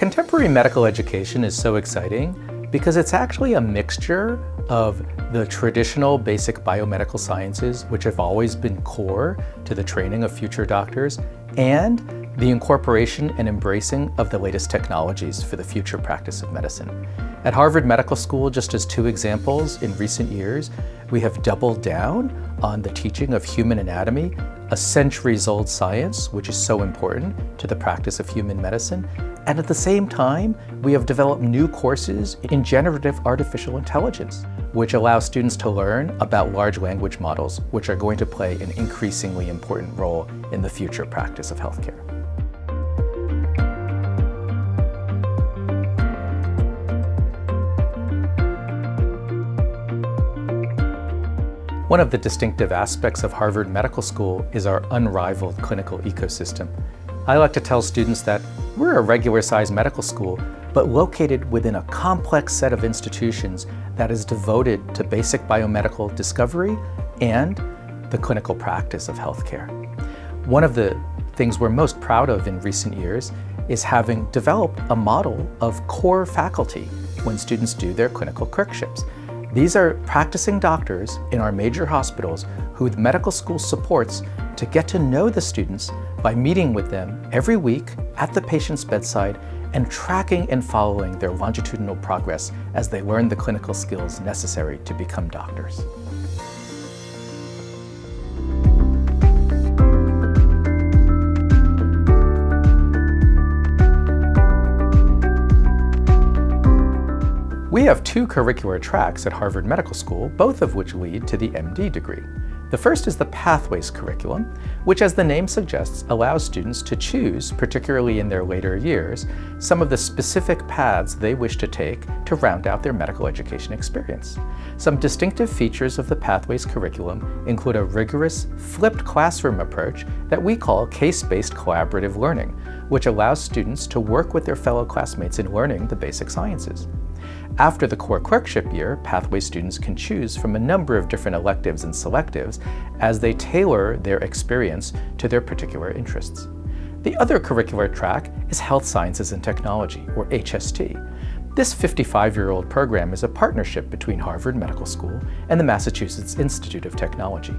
Contemporary medical education is so exciting because it's actually a mixture of the traditional basic biomedical sciences, which have always been core to the training of future doctors, and the incorporation and embracing of the latest technologies for the future practice of medicine. At Harvard Medical School, just as two examples, in recent years, we have doubled down on the teaching of human anatomy, a centuries old science, which is so important to the practice of human medicine, and at the same time, we have developed new courses in generative artificial intelligence, which allow students to learn about large language models, which are going to play an increasingly important role in the future practice of healthcare. One of the distinctive aspects of Harvard Medical School is our unrivaled clinical ecosystem. I like to tell students that we're a regular sized medical school, but located within a complex set of institutions that is devoted to basic biomedical discovery and the clinical practice of healthcare. One of the things we're most proud of in recent years is having developed a model of core faculty when students do their clinical clerkships. These are practicing doctors in our major hospitals who the medical school supports to get to know the students by meeting with them every week at the patient's bedside and tracking and following their longitudinal progress as they learn the clinical skills necessary to become doctors. We have two curricular tracks at Harvard Medical School, both of which lead to the MD degree. The first is the Pathways curriculum, which as the name suggests, allows students to choose, particularly in their later years, some of the specific paths they wish to take to round out their medical education experience. Some distinctive features of the Pathways curriculum include a rigorous, flipped classroom approach that we call case-based collaborative learning, which allows students to work with their fellow classmates in learning the basic sciences. After the core clerkship year, Pathway students can choose from a number of different electives and selectives as they tailor their experience to their particular interests. The other curricular track is Health Sciences and Technology, or HST. This 55-year-old program is a partnership between Harvard Medical School and the Massachusetts Institute of Technology.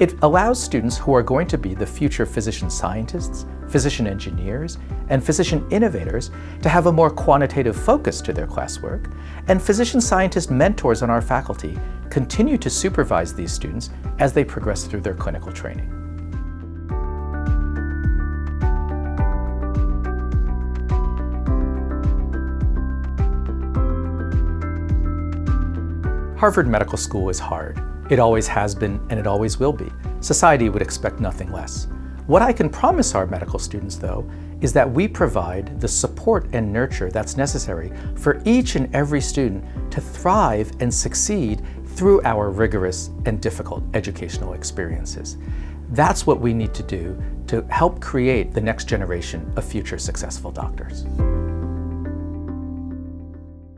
It allows students who are going to be the future physician scientists, physician engineers, and physician innovators to have a more quantitative focus to their classwork, and physician scientist mentors on our faculty continue to supervise these students as they progress through their clinical training. Harvard Medical School is hard. It always has been and it always will be. Society would expect nothing less. What I can promise our medical students, though, is that we provide the support and nurture that's necessary for each and every student to thrive and succeed through our rigorous and difficult educational experiences. That's what we need to do to help create the next generation of future successful doctors.